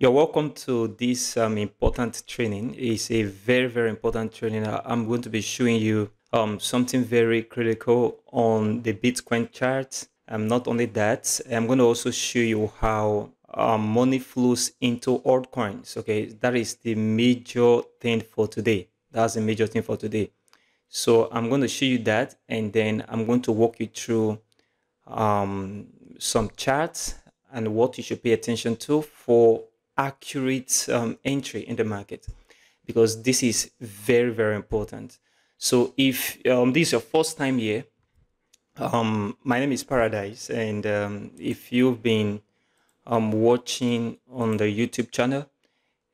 You're welcome to this um, important training. It's a very, very important training. I'm going to be showing you um, something very critical on the Bitcoin chart. Um, not only that, I'm going to also show you how um, money flows into altcoins. Okay, that is the major thing for today. That's the major thing for today. So I'm going to show you that, and then I'm going to walk you through um, some charts and what you should pay attention to for accurate um, entry in the market because this is very very important. So if um, this is your first time here um, my name is paradise and um, if you've been um, watching on the youtube channel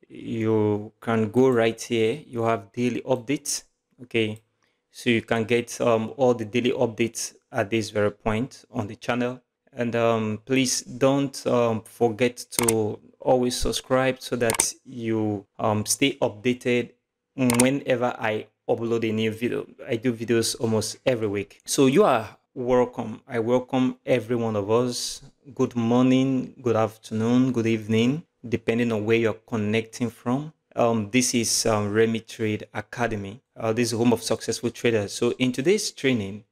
you can go right here. You have daily updates okay? So you can get um, all the daily updates at this very point on the channel and um, please don't um, forget to always subscribe so that you um, stay updated whenever I upload a new video. I do videos almost every week. So you are welcome. I welcome every one of us. Good morning, good afternoon, good evening, depending on where you're connecting from. Um, this is um, Remit Trade Academy. Uh, this is home of successful traders. So in today's training,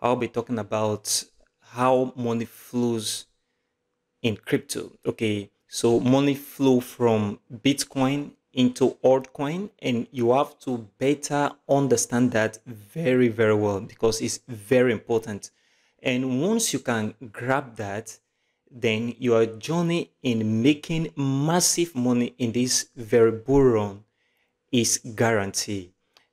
I'll be talking about how money flows in crypto. Okay, so money flow from Bitcoin into altcoin, and you have to better understand that very, very well because it's very important. And once you can grab that, then your journey in making massive money in this very bull run is guaranteed.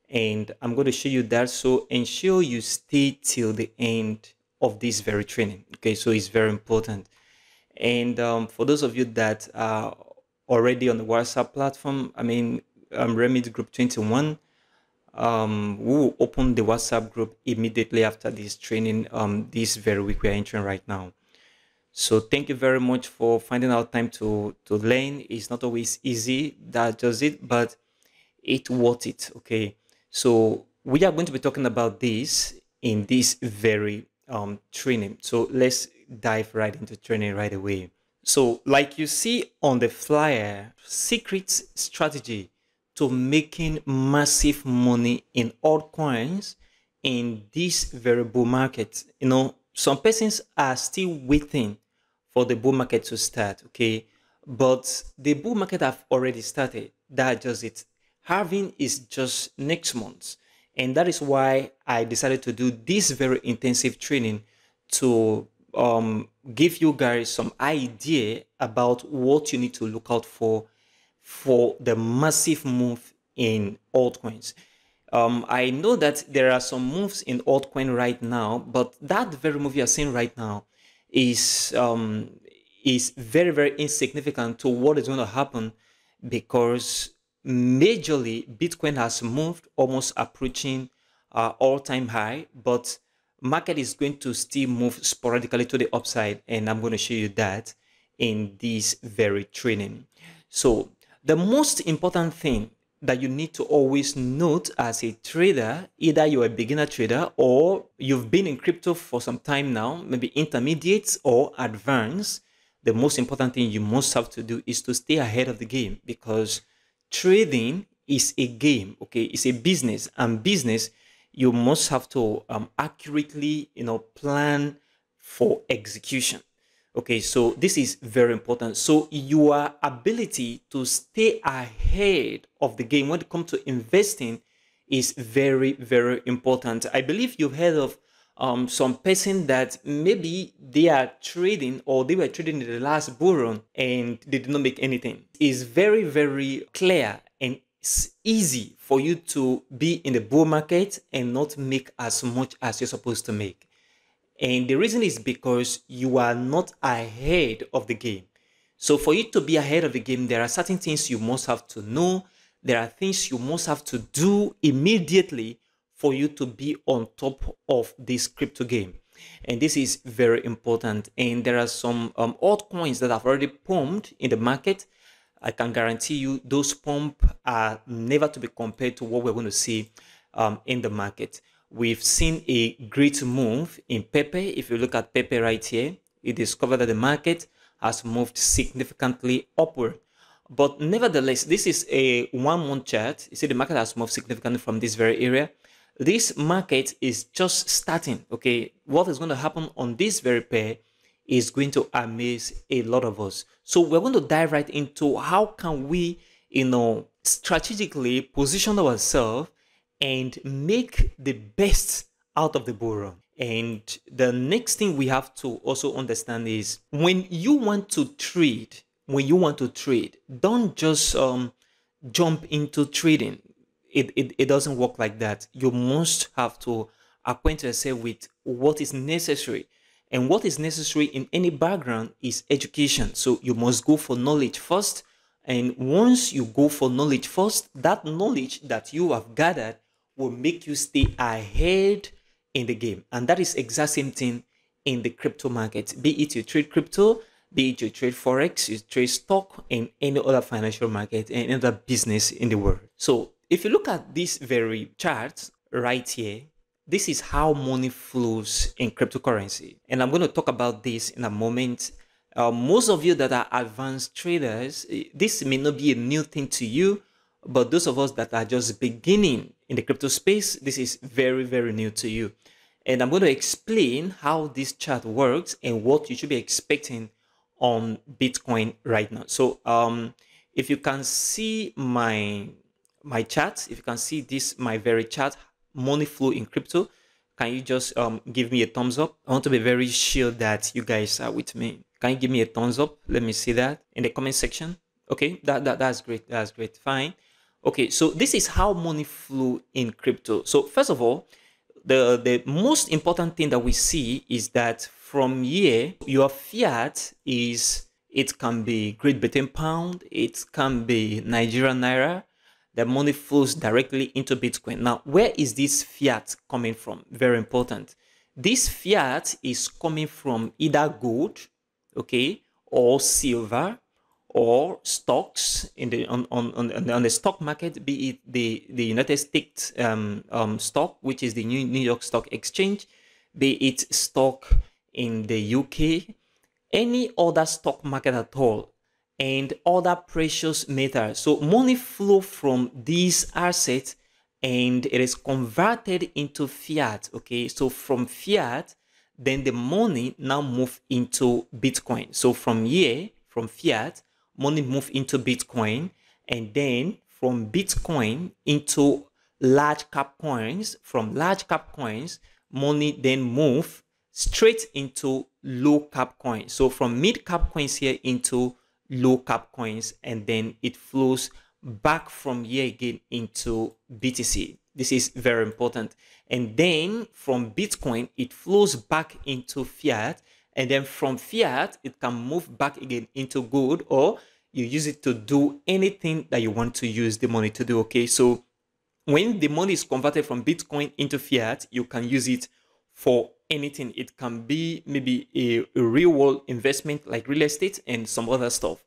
And I'm going to show you that. So ensure you stay till the end of this very training. Okay, so it's very important. And um, for those of you that are already on the WhatsApp platform, I mean, um, Remit Group 21, um, we will open the WhatsApp group immediately after this training, um, this very week we are entering right now. So thank you very much for finding out time to to learn. It's not always easy, that does it, but it's worth it. Okay. So we are going to be talking about this in this very um, training. So let's dive right into training right away. So, like you see on the flyer, secret strategy to making massive money in altcoins in this very market. You know, some persons are still waiting for the bull market to start, okay? But the bull market have already started. That just it. Halving is just next month. And that is why I decided to do this very intensive training to um, give you guys some idea about what you need to look out for for the massive move in altcoins. Um, I know that there are some moves in altcoin right now, but that very move you are seeing right now is um, is very very insignificant to what is going to happen because majorly Bitcoin has moved almost approaching uh, all-time high, but market is going to still move sporadically to the upside, and I'm going to show you that in this very training. So the most important thing that you need to always note as a trader, either you're a beginner trader or you've been in crypto for some time now, maybe intermediate or advanced, the most important thing you must have to do is to stay ahead of the game because trading is a game, okay? It's a business, and business you must have to um, accurately, you know, plan for execution. Okay, so this is very important. So your ability to stay ahead of the game when it comes to investing is very, very important. I believe you've heard of um, some person that maybe they are trading or they were trading in the last bull run and they did not make anything. It's very, very clear and it's easy for you to be in the bull market and not make as much as you're supposed to make. And the reason is because you are not ahead of the game. So, for you to be ahead of the game, there are certain things you must have to know. There are things you must have to do immediately for you to be on top of this crypto game. And this is very important. And there are some um, altcoins that have already pumped in the market. I can guarantee you those pump are never to be compared to what we're going to see um, in the market. We've seen a great move in Pepe. If you look at Pepe right here, you discover that the market has moved significantly upward. But nevertheless, this is a one month chart. You see, the market has moved significantly from this very area. This market is just starting. Okay, what is going to happen on this very pair is going to amaze a lot of us. So we're going to dive right into how can we, you know, strategically position ourselves and make the best out of the bull run. And the next thing we have to also understand is when you want to trade, when you want to trade, don't just um, jump into trading. It, it, it doesn't work like that. You must have to acquaint yourself with what is necessary. And what is necessary in any background is education. So you must go for knowledge first. And once you go for knowledge first, that knowledge that you have gathered will make you stay ahead in the game. And that is exact same thing in the crypto market. Be it you trade crypto, be it you trade forex, you trade stock, and any other financial market, any other business in the world. So if you look at this very chart right here, this is how money flows in cryptocurrency. And I'm going to talk about this in a moment. Uh, most of you that are advanced traders, eh, this may not be a new thing to you, but those of us that are just beginning in the crypto space, this is very, very new to you. And I'm going to explain how this chart works and what you should be expecting on Bitcoin right now. So um, if you can see my my chart, if you can see this, my very chart, money flow in crypto, can you just um, give me a thumbs up? I want to be very sure that you guys are with me. Can you give me a thumbs up? Let me see that in the comment section. Okay, that, that that's great. That's great. Fine. Okay, so this is how money flow in crypto. So first of all, the, the most important thing that we see is that from here, your fiat is, it can be Great Britain pound, it can be Nigerian naira, the money flows directly into Bitcoin. Now, where is this fiat coming from? Very important. This fiat is coming from either gold, okay, or silver, or stocks in the on, on, on, on the stock market, be it the, the United States um, um, stock, which is the New, New York Stock Exchange, be it stock in the UK, any other stock market at all, and other precious metals. So money flow from these assets and it is converted into fiat. Okay, so from fiat, then the money now move into Bitcoin. So from here, from fiat, money move into Bitcoin and then from Bitcoin into large cap coins. From large cap coins, money then move straight into low cap coins. So from mid cap coins here into low cap coins and then it flows back from here again into BTC. This is very important. And then from Bitcoin, it flows back into fiat and then from fiat it can move back again into gold or you use it to do anything that you want to use the money to do okay so when the money is converted from bitcoin into fiat you can use it for anything it can be maybe a, a real world investment like real estate and some other stuff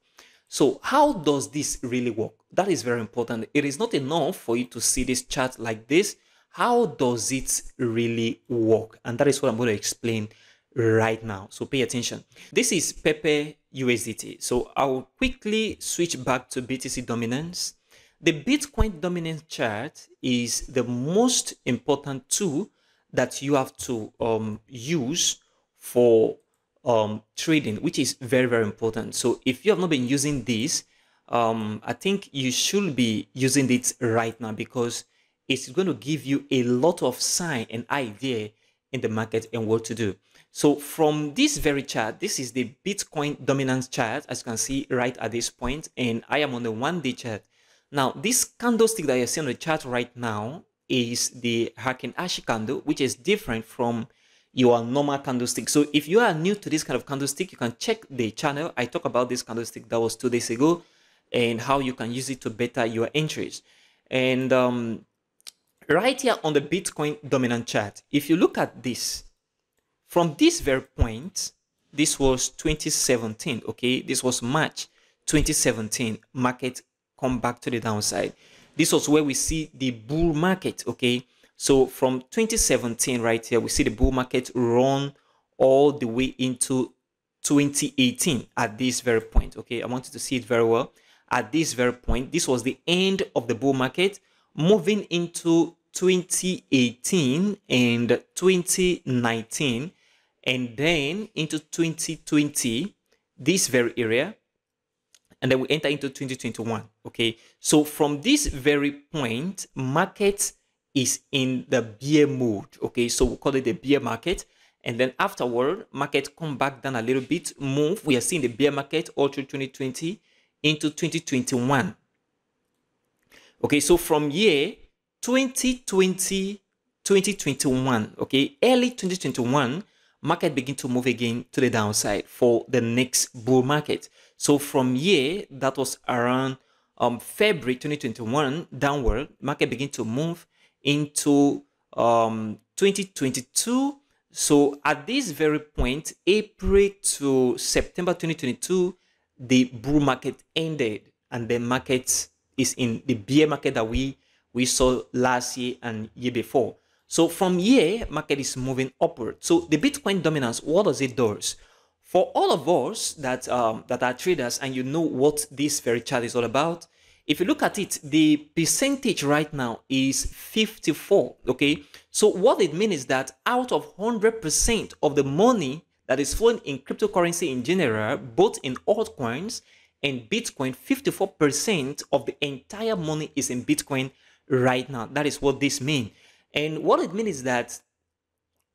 so how does this really work that is very important it is not enough for you to see this chart like this how does it really work and that is what i'm going to explain right now. So pay attention. This is Pepe USDT. So I'll quickly switch back to BTC dominance. The Bitcoin dominance chart is the most important tool that you have to um, use for um, trading, which is very, very important. So if you have not been using this, um, I think you should be using it right now because it's going to give you a lot of sign and idea in the market and what to do. So from this very chart, this is the Bitcoin dominance chart, as you can see right at this point, and I am on the one day chart. Now, this candlestick that you see on the chart right now is the Heikin Ashi candle, which is different from your normal candlestick. So if you are new to this kind of candlestick, you can check the channel. I talked about this candlestick that was two days ago and how you can use it to better your entries. And um, right here on the Bitcoin dominant chart, if you look at this, from this very point, this was 2017, okay? This was March 2017, market come back to the downside. This was where we see the bull market, okay? So from 2017 right here, we see the bull market run all the way into 2018 at this very point, okay? I want you to see it very well. at this very point. This was the end of the bull market, moving into 2018 and 2019, and then into 2020, this very area, and then we enter into 2021. Okay, so from this very point, market is in the bear mode Okay, so we call it the bear market. And then afterward, market come back down a little bit, move. We are seeing the bear market all through 2020 into 2021. Okay, so from year 2020, 2021, okay, early 2021, market begin to move again to the downside for the next bull market. So from year that was around um, February 2021 downward, market begin to move into um, 2022. So at this very point, April to September 2022, the bull market ended and the market is in the bear market that we we saw last year and year before. So from here, market is moving upward. So the Bitcoin dominance, what does it do? For all of us that um, that are traders and you know what this very chart is all about, if you look at it, the percentage right now is 54. Okay, so what it means is that out of 100% of the money that is flowing in cryptocurrency in general, both in altcoins and Bitcoin, 54% of the entire money is in Bitcoin right now. That is what this means. And what it means is that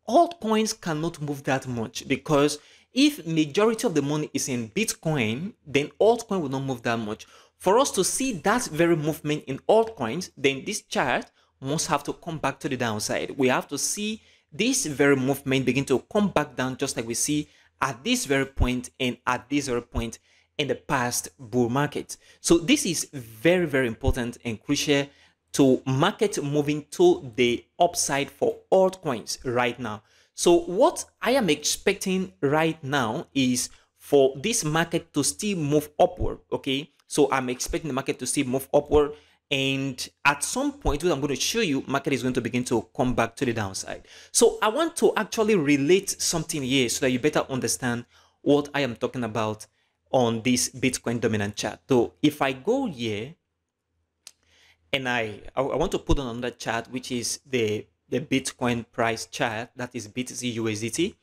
altcoins cannot move that much because if majority of the money is in Bitcoin, then altcoin will not move that much. For us to see that very movement in altcoins, then this chart must have to come back to the downside. We have to see this very movement begin to come back down just like we see at this very point and at this very point in the past bull market. So this is very, very important and crucial to market moving to the upside for altcoins right now. So what I am expecting right now is for this market to still move upward. Okay. So I'm expecting the market to still move upward. And at some point, what I'm going to show you, market is going to begin to come back to the downside. So I want to actually relate something here so that you better understand what I am talking about on this Bitcoin dominant chart. So if I go here and I, I want to put on another chart, which is the, the Bitcoin price chart, that is BTC USDT,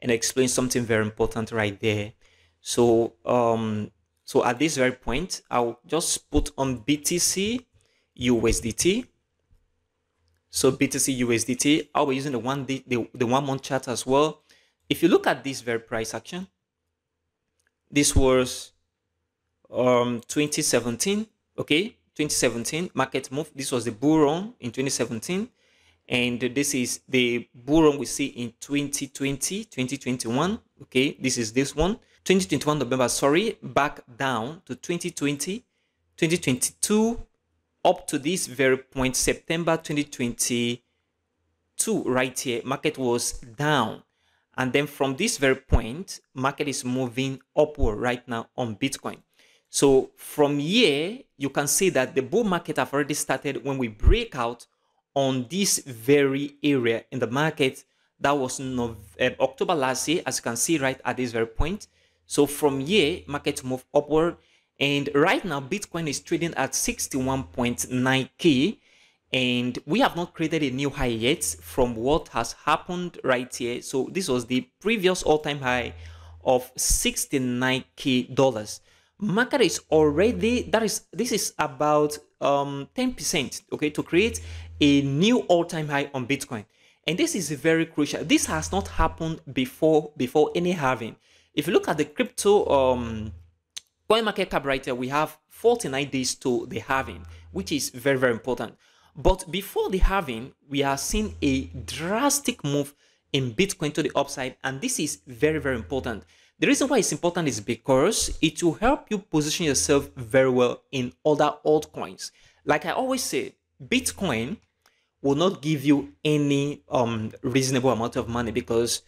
and explain something very important right there. So, um, so at this very point, I'll just put on BTC USDT. So BTC USDT, I'll be using the one the, the one month chart as well. If you look at this very price action, this was um 2017, okay? 2017 market move. This was the bull run in 2017. And this is the bull run we see in 2020, 2021. Okay, this is this one. 2021 November, sorry, back down to 2020, 2022, up to this very point, September 2022, right here, market was down. And then from this very point, market is moving upward right now on Bitcoin. So from here, you can see that the bull market have already started when we break out on this very area in the market that was November, uh, October last year, as you can see right at this very point. So from here, market move upward. And right now, Bitcoin is trading at 61.9K. And we have not created a new high yet from what has happened right here. So this was the previous all-time high of 69K dollars market is already that is this is about um 10 percent okay to create a new all-time high on bitcoin. And this is very crucial. This has not happened before before any halving. If you look at the crypto um coin market cap right here we have 49 days to the halving which is very very important. But before the halving we are seeing a drastic move in bitcoin to the upside and this is very very important. The reason why it's important is because it will help you position yourself very well in other altcoins. Like I always say, Bitcoin will not give you any um, reasonable amount of money because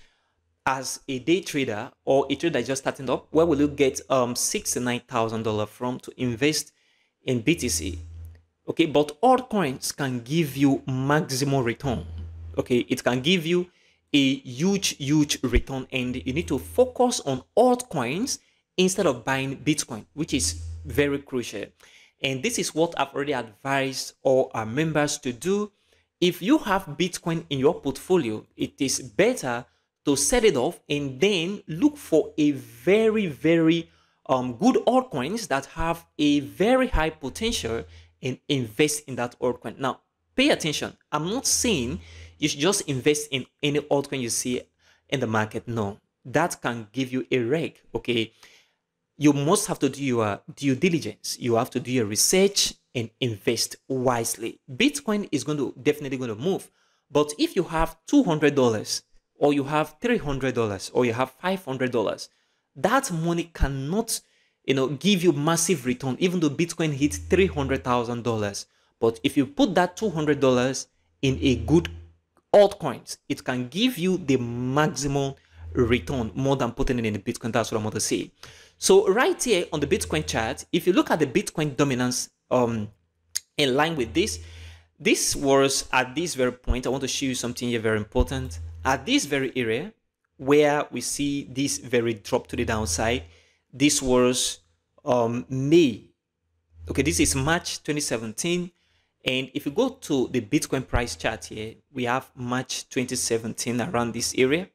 as a day trader or a trader just starting up, where will you get um $69,000 from to invest in BTC? Okay, but altcoins can give you maximum return. Okay, it can give you a huge, huge return and you need to focus on altcoins instead of buying Bitcoin, which is very crucial. And this is what I've already advised all our members to do. If you have Bitcoin in your portfolio, it is better to set it off and then look for a very, very um, good altcoins that have a very high potential and invest in that altcoin. Now, pay attention. I'm not saying you should just invest in any altcoin you see in the market. No, that can give you a wreck. Okay. You must have to do your due diligence. You have to do your research and invest wisely. Bitcoin is going to definitely going to move. But if you have $200 or you have $300 or you have $500, that money cannot you know give you massive return even though bitcoin hits $300000 but if you put that $200 in a good altcoins it can give you the maximum return more than putting it in the bitcoin that's what i'm going to say so right here on the bitcoin chart if you look at the bitcoin dominance um in line with this this was at this very point i want to show you something here very important at this very area where we see this very drop to the downside. This was um, May. Okay, this is March 2017. And if you go to the Bitcoin price chart here, we have March 2017 around this area.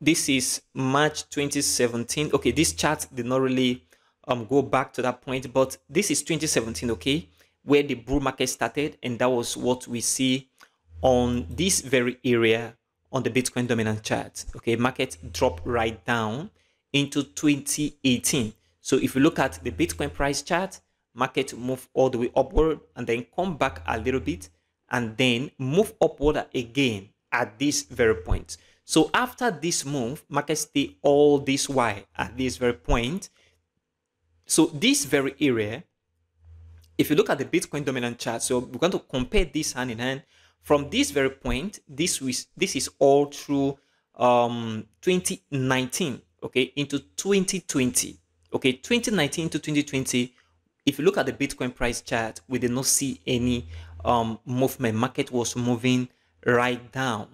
This is March 2017. Okay, this chart did not really um, go back to that point, but this is 2017, okay, where the bull market started. And that was what we see on this very area on the Bitcoin dominant chart. Okay, market drop right down into 2018. So if you look at the Bitcoin price chart, market move all the way upward and then come back a little bit and then move upward again at this very point. So after this move, market stay all this while at this very point. So this very area, if you look at the Bitcoin dominant chart, so we're going to compare this hand in hand from this very point, this is this is all through um 2019, okay, into 2020. Okay, 2019 to 2020. If you look at the Bitcoin price chart, we did not see any um movement. Market was moving right down,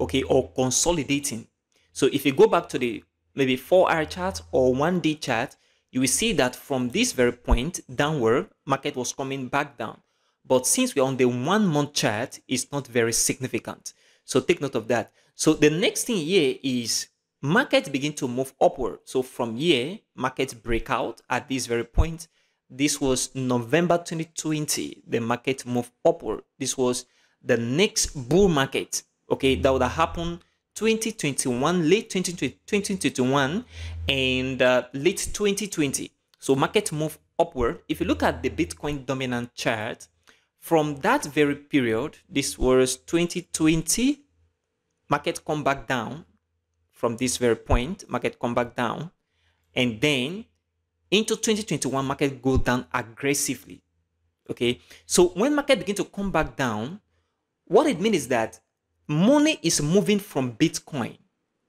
okay, or consolidating. So if you go back to the maybe four hour chart or one day chart, you will see that from this very point downward, market was coming back down. But since we're on the one month chart, it's not very significant. So take note of that. So the next thing here is markets begin to move upward. So from here, markets break out at this very point. This was November 2020. The market moved upward. This was the next bull market. Okay, that would have happened 2021, late 2020, 2021, and uh, late 2020. So market move upward. If you look at the Bitcoin dominant chart, from that very period, this was 2020, market come back down from this very point, market come back down, and then into 2021, market go down aggressively. Okay, so when market begin to come back down, what it means is that money is moving from Bitcoin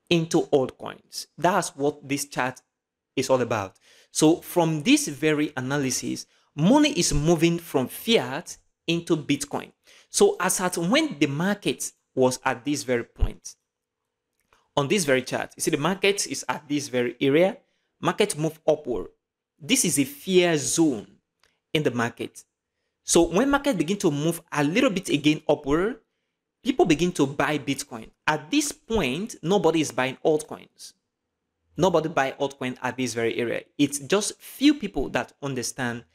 into altcoins. That's what this chart is all about. So from this very analysis, money is moving from fiat into Bitcoin. So as at when the market was at this very point, on this very chart, you see the market is at this very area, market move upward. This is a fear zone in the market. So when market begin to move a little bit again upward, people begin to buy Bitcoin. At this point, nobody is buying altcoins. Nobody buy altcoin at this very area. It's just few people that understand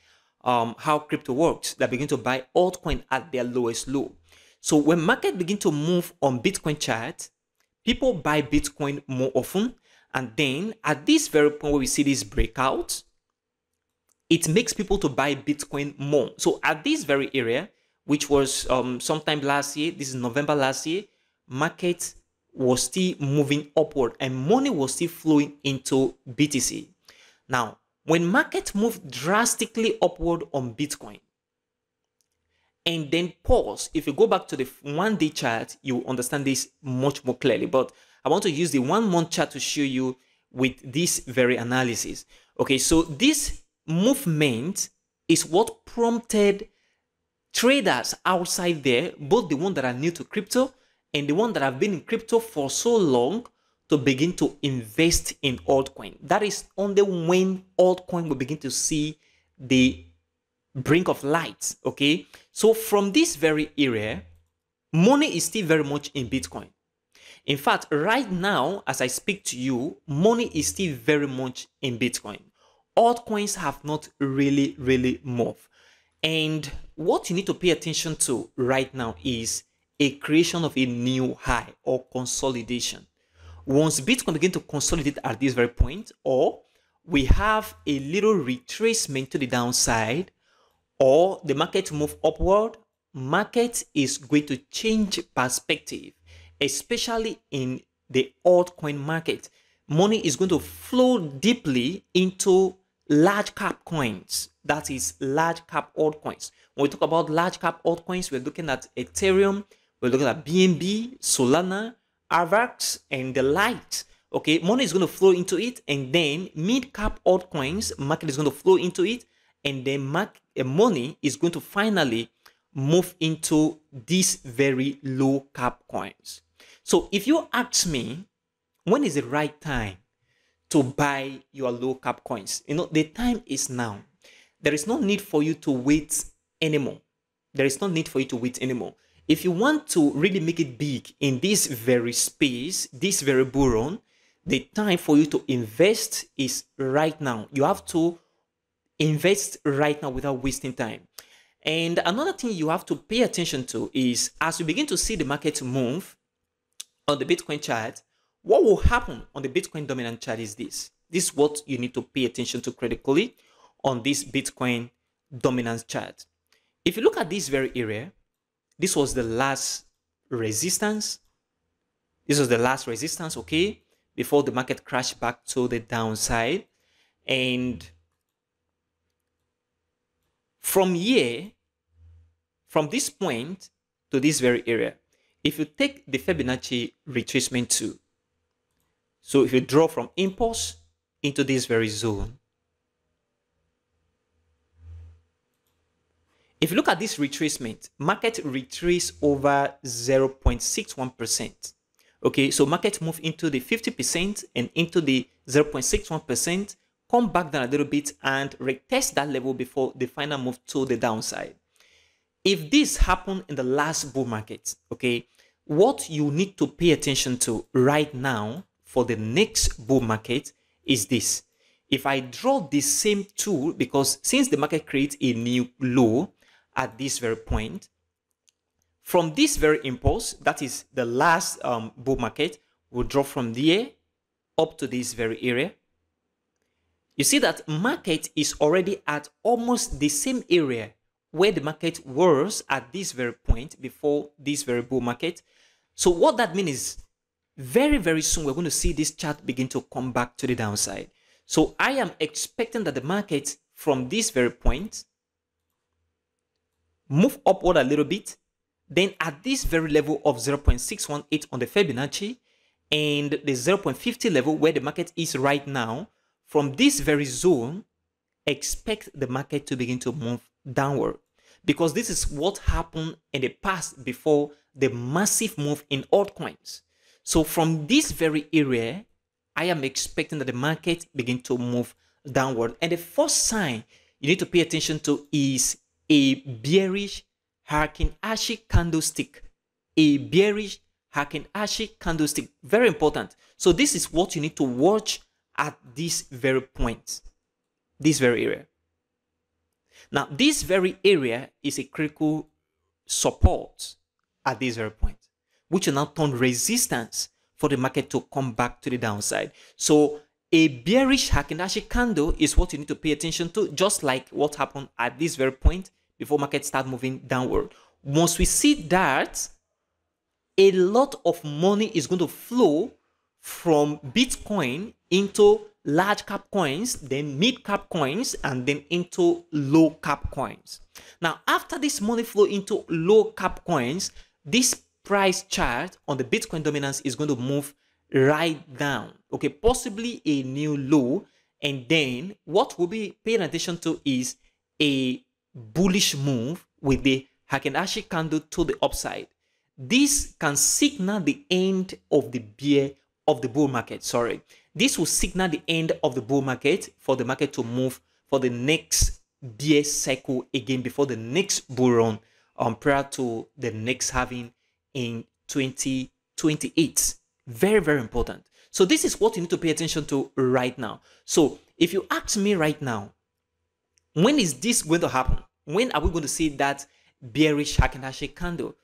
um, how crypto works that begin to buy altcoin at their lowest low. So when market begin to move on Bitcoin chart, people buy Bitcoin more often. And then at this very point where we see this breakout, it makes people to buy Bitcoin more. So at this very area, which was um, sometime last year, this is November last year, market was still moving upward and money was still flowing into BTC. Now, when market moved drastically upward on Bitcoin and then pause, if you go back to the one day chart, you understand this much more clearly. But I want to use the one month chart to show you with this very analysis. Okay, so this movement is what prompted traders outside there, both the ones that are new to crypto and the ones that have been in crypto for so long, to begin to invest in altcoin. That is only when altcoin will begin to see the brink of light. Okay. So from this very area, money is still very much in Bitcoin. In fact, right now, as I speak to you, money is still very much in Bitcoin. Altcoins have not really, really moved. And what you need to pay attention to right now is a creation of a new high or consolidation. Once Bitcoin begin to consolidate at this very point, or we have a little retracement to the downside, or the market move upward, market is going to change perspective, especially in the altcoin market. Money is going to flow deeply into large cap coins. That is large cap altcoins. When we talk about large cap altcoins, we're looking at Ethereum, we're looking at BNB, Solana, Avax, and the likes. Okay, money is going to flow into it, and then mid cap altcoins, market is going to flow into it, and then mark, uh, money is going to finally move into these very low cap coins. So if you ask me, when is the right time to buy your low cap coins. You know, the time is now. There is no need for you to wait anymore. There is no need for you to wait anymore. If you want to really make it big in this very space, this very bull run, the time for you to invest is right now. You have to invest right now without wasting time. And another thing you have to pay attention to is as you begin to see the market move on the Bitcoin chart, what will happen on the Bitcoin dominant chart is this. This is what you need to pay attention to critically on this Bitcoin dominance chart. If you look at this very area, this was the last resistance. This was the last resistance, okay, before the market crashed back to the downside. And from here, from this point to this very area, if you take the Fibonacci retracement 2, so if you draw from impulse into this very zone, if you look at this retracement, market retrace over 0.61%. Okay, so market move into the 50% and into the 0.61%, come back down a little bit and retest that level before the final move to the downside. If this happened in the last bull market, okay, what you need to pay attention to right now for the next bull market is this. If I draw the same tool, because since the market creates a new low at this very point, from this very impulse, that is the last um, bull market, will drop from there up to this very area. You see that market is already at almost the same area where the market was at this very point before this very bull market. So what that means is very, very soon we're going to see this chart begin to come back to the downside. So I am expecting that the market from this very point move upward a little bit. Then at this very level of 0.618 on the Fibonacci and the 0.50 level where the market is right now, from this very zone, expect the market to begin to move downward because this is what happened in the past before the massive move in altcoins. So from this very area, I am expecting that the market begin to move downward. And the first sign you need to pay attention to is a bearish Heikin Ashi candlestick. A bearish Heikin Ashi candlestick. Very important. So this is what you need to watch at this very point. This very area. Now, this very area is a critical support at this very point which will now turn resistance for the market to come back to the downside. So a bearish Heikin Ashi candle is what you need to pay attention to, just like what happened at this very point before market start moving downward. Once we see that, a lot of money is going to flow from Bitcoin into large cap coins, then mid cap coins, and then into low cap coins. Now, after this money flow into low cap coins, this price chart on the Bitcoin dominance is going to move right down. Okay, possibly a new low. And then what we'll be paying attention to is a bullish move with the Heikin Ashi candle to the upside. This can signal the end of the bear of the bull market. Sorry. This will signal the end of the bull market for the market to move for the next bear cycle again before the next bull run um, prior to the next halving in 2028. Very, very important. So this is what you need to pay attention to right now. So if you ask me right now, when is this going to happen? When are we going to see that bearish Heikin-Ashi candle?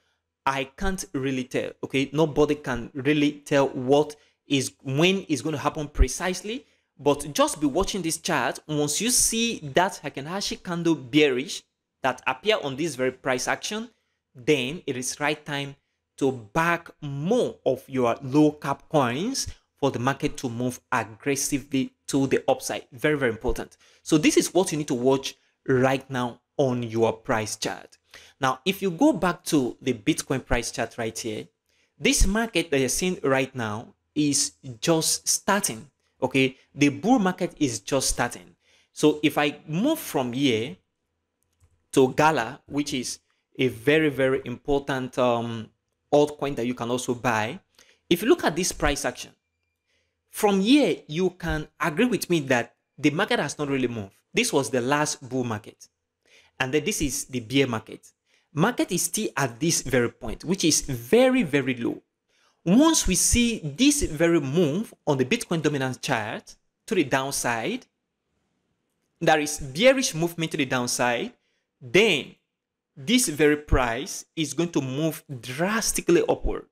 I can't really tell. Okay, nobody can really tell what is when is going to happen precisely. But just be watching this chart. Once you see that Heikin-Ashi candle bearish that appear on this very price action, then it is right time to back more of your low cap coins for the market to move aggressively to the upside. Very, very important. So this is what you need to watch right now on your price chart. Now, if you go back to the Bitcoin price chart right here, this market that you're seeing right now is just starting. Okay, the bull market is just starting. So if I move from here to Gala, which is a very, very important um, altcoin that you can also buy, if you look at this price action, from here, you can agree with me that the market has not really moved. This was the last bull market. And then this is the bear market. Market is still at this very point, which is very, very low. Once we see this very move on the Bitcoin dominance chart to the downside, there is bearish movement to the downside, then this very price is going to move drastically upward.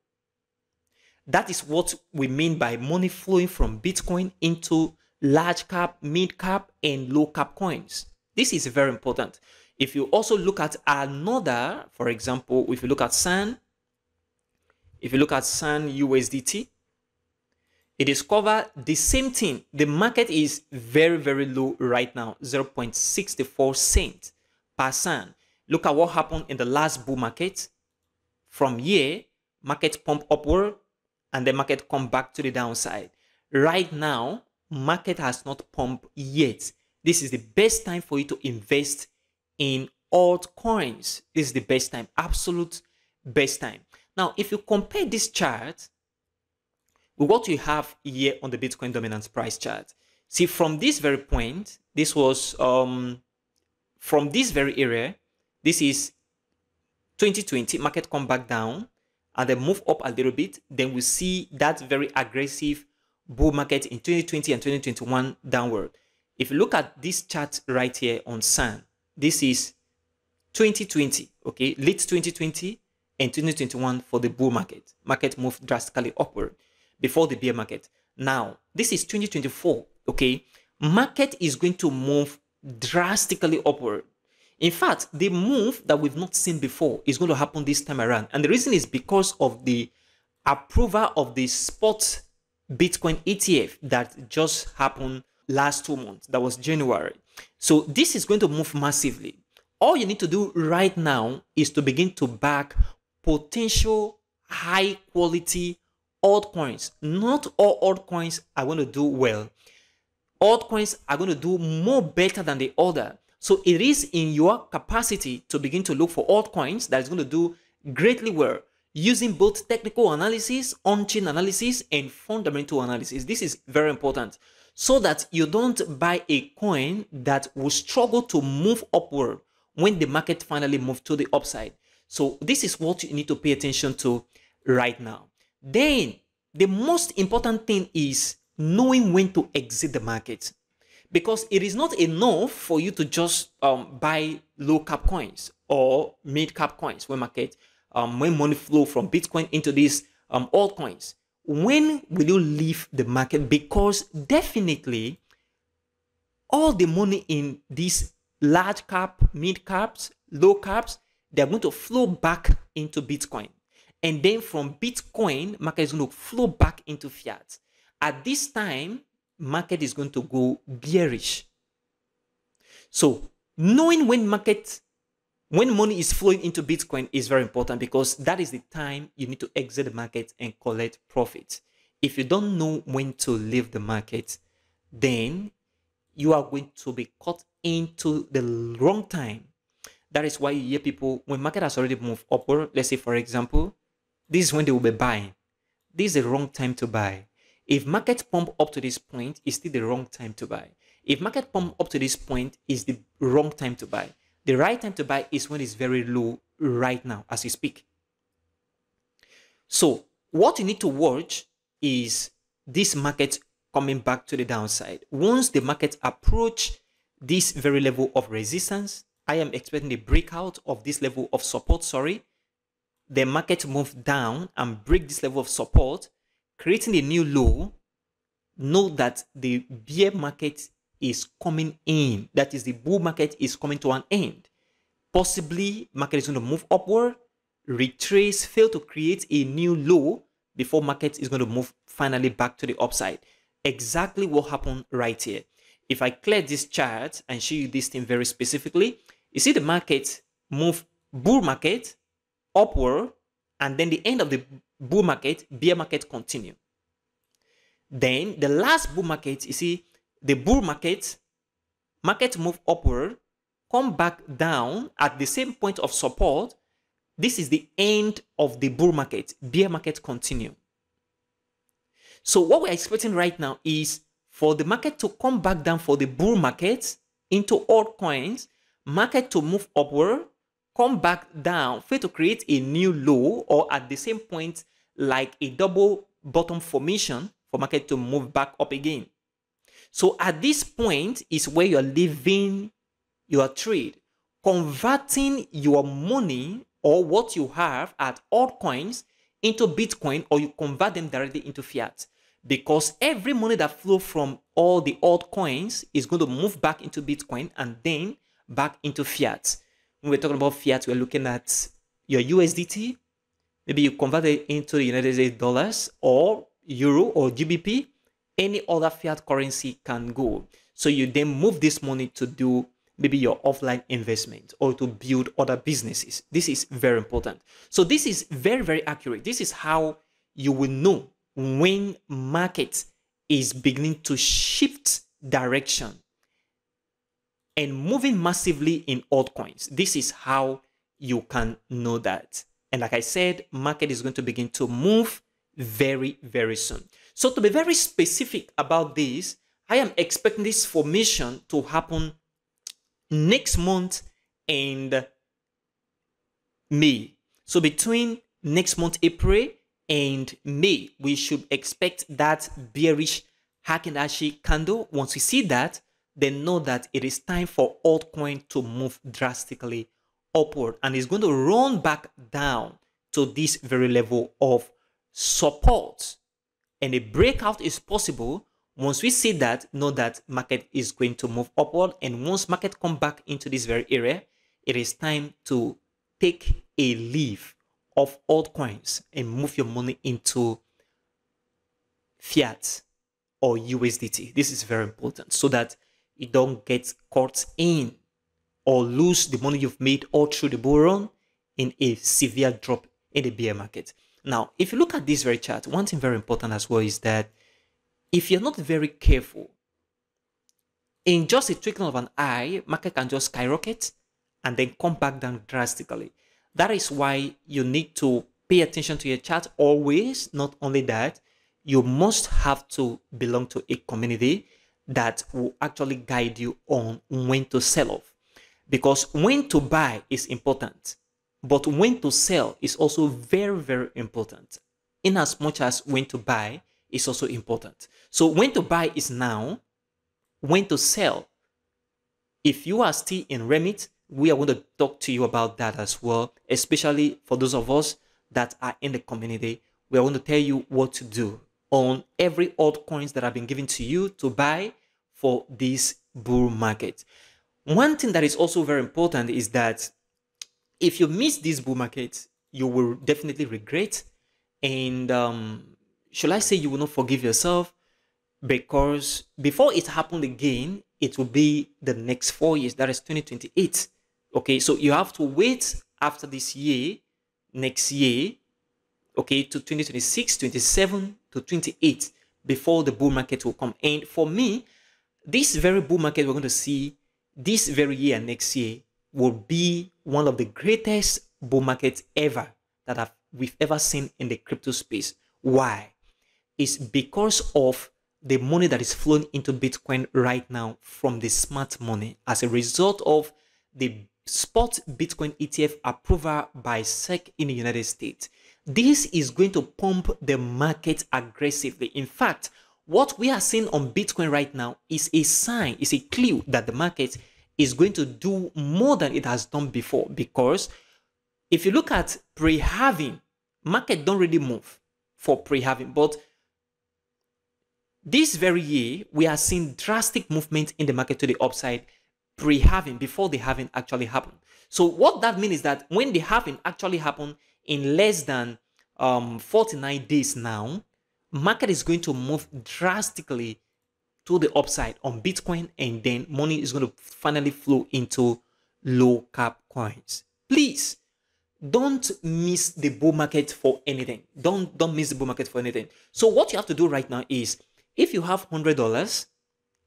That is what we mean by money flowing from Bitcoin into large cap, mid cap, and low cap coins. This is very important. If you also look at another, for example, if you look at SAN, if you look at SAN USDT, it is covered the same thing. The market is very, very low right now, 0.64 cent per SAN. Look at what happened in the last bull market. From here, market pump upward, and the market come back to the downside. Right now, market has not pumped yet. This is the best time for you to invest in altcoins. This is the best time, absolute best time. Now, if you compare this chart with what you have here on the Bitcoin dominance price chart, see from this very point, this was um, from this very area, this is 2020, market come back down and then move up a little bit, then we see that very aggressive bull market in 2020 and 2021 downward. If you look at this chart right here on SAN, this is 2020, okay, late 2020 and 2021 for the bull market. Market moved drastically upward before the bear market. Now, this is 2024, okay? Market is going to move drastically upward in fact, the move that we've not seen before is going to happen this time around. And the reason is because of the approval of the spot Bitcoin ETF that just happened last two months. That was January. So this is going to move massively. All you need to do right now is to begin to back potential high quality altcoins. Not all altcoins are going to do well. Altcoins are going to do more better than the other. So it is in your capacity to begin to look for altcoins that is going to do greatly well using both technical analysis, on-chain analysis, and fundamental analysis. This is very important so that you don't buy a coin that will struggle to move upward when the market finally moves to the upside. So this is what you need to pay attention to right now. Then the most important thing is knowing when to exit the market because it is not enough for you to just um, buy low cap coins or mid cap coins when market um, when money flow from bitcoin into these um, altcoins. When will you leave the market? Because definitely all the money in these large cap mid caps low caps they're going to flow back into bitcoin. And then from bitcoin market is going to flow back into fiat. At this time market is going to go bearish. So knowing when market, when money is flowing into Bitcoin is very important because that is the time you need to exit the market and collect profit. If you don't know when to leave the market, then you are going to be caught into the wrong time. That is why you hear people when market has already moved upward. Let's say, for example, this is when they will be buying. This is the wrong time to buy If market pump up to this point, is still the wrong time to buy. If market pump up to this point, is the wrong time to buy. The right time to buy is when it's very low right now as we speak. So what you need to watch is this market coming back to the downside. Once the market approach this very level of resistance, I am expecting the breakout of this level of support, sorry, the market move down and break this level of support, creating a new low, know that the bear market is coming in. That is, the bull market is coming to an end. Possibly, market is going to move upward, retrace, fail to create a new low before market is going to move finally back to the upside. Exactly what happened right here. If I clear this chart and show you this thing very specifically, you see the market move bull market upward and then the end of the bull market, bear market continue. Then the last bull market, you see the bull market, market move upward, come back down at the same point of support. This is the end of the bull market, bear market continue. So what we're expecting right now is for the market to come back down for the bull market into altcoins, market to move upward, come back down, fail to create a new low or at the same point like a double bottom formation for market to move back up again. So at this point is where you're leaving your trade, converting your money or what you have at altcoins into Bitcoin or you convert them directly into fiat because every money that flow from all the altcoins is going to move back into Bitcoin and then back into fiat. When we're talking about fiat, we're looking at your USDT. Maybe you convert it into the United States dollars or euro or GBP. Any other fiat currency can go. So you then move this money to do maybe your offline investment or to build other businesses. This is very important. So this is very, very accurate. This is how you will know when market is beginning to shift direction and moving massively in altcoins. This is how you can know that. And like I said, market is going to begin to move very, very soon. So to be very specific about this, I am expecting this formation to happen next month and May. So between next month, April and May, we should expect that bearish Heikin-Ashi candle. Once we see that, then know that it is time for altcoin to move drastically upward and it's going to run back down to this very level of support. And a breakout is possible. Once we see that, know that market is going to move upward. And once market come back into this very area, it is time to take a leave of altcoins and move your money into fiat or USDT. This is very important so that you don't get caught in or lose the money you've made all through the bull run in a severe drop in the bear market. Now, if you look at this very chart, one thing very important as well is that if you're not very careful, in just a twinkling of an eye, market can just skyrocket and then come back down drastically. That is why you need to pay attention to your chart always. Not only that, you must have to belong to a community that will actually guide you on when to sell off. Because when to buy is important, but when to sell is also very, very important. In as much as when to buy is also important. So when to buy is now, when to sell. If you are still in Remit, we are going to talk to you about that as well, especially for those of us that are in the community. We are going to tell you what to do on every altcoins that have been given to you to buy for this bull market. One thing that is also very important is that if you miss this bull market, you will definitely regret. And um, should I say you will not forgive yourself? Because before it happened again, it will be the next four years, that is 2028. Okay, so you have to wait after this year, next year, okay, to 2026, 27 to 28 before the bull market will come. And for me, this very bull market we're going to see this very year next year will be one of the greatest bull markets ever that have, we've ever seen in the crypto space. Why? is because of the money that is flowing into Bitcoin right now from the smart money as a result of the spot Bitcoin ETF approval by SEC in the United States. This is going to pump the market aggressively. In fact, what we are seeing on Bitcoin right now is a sign, is a clue that the market is going to do more than it has done before. Because if you look at pre-halving, market don't really move for pre-halving, but this very year, we are seeing drastic movement in the market to the upside pre-halving before the halving actually happened. So what that means is that when the halving actually happened in less than um, 49 days now, market is going to move drastically to the upside on Bitcoin and then money is going to finally flow into low cap coins. Please don't miss the bull market for anything. Don't don't miss the bull market for anything. So what you have to do right now is if you have $100,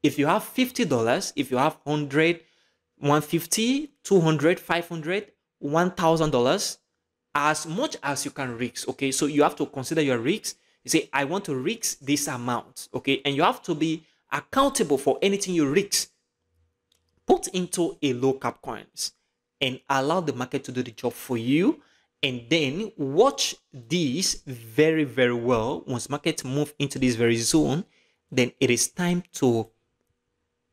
if you have $50, if you have 100, 150, 200, 500, $1,000, as much as you can risk, okay? So you have to consider your risks. You say, I want to risk this amount, okay? And you have to be accountable for anything you risk. Put into a low cap coins and allow the market to do the job for you and then watch this very very well once markets move into this very zone then it is time to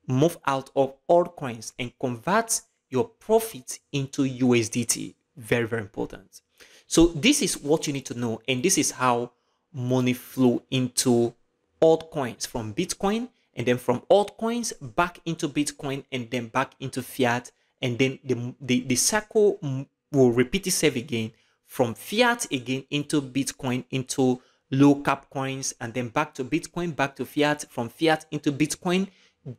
move out of all coins and convert your profit into USDT. Very, very important. So this is what you need to know. And this is how money flow into altcoins from Bitcoin and then from altcoins back into Bitcoin and then back into fiat. And then the, the, the cycle will repeat itself again from fiat again into Bitcoin into low cap coins and then back to Bitcoin, back to fiat, from fiat into Bitcoin,